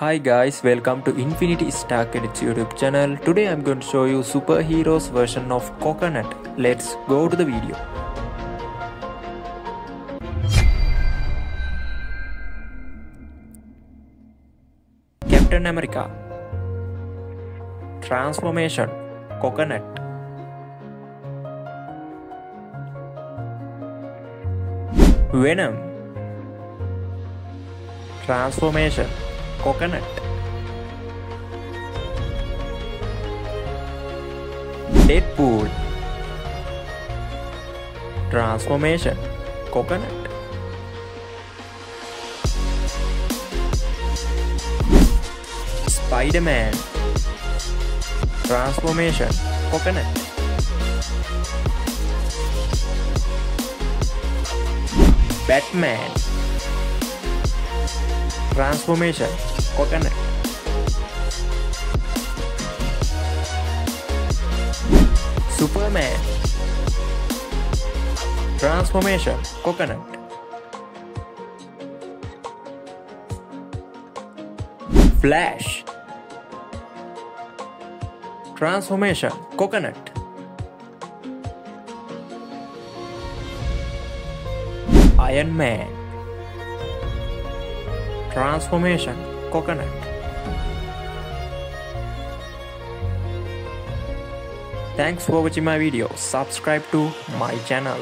Hi guys, welcome to Infinity Stark Edits YouTube channel. Today I'm going to show you superheroes version of Coconut. Let's go to the video. Captain America Transformation Coconut Venom Transformation Coconut. Deadpool. Transformation. Coconut. Spider-Man. Transformation. Coconut. Batman Transformation. Coconut Superman. Transformation. Coconut. Flash. Transformation. Coconut. Iron Man Transformation Coconut Thanks for watching my video. Subscribe to my channel.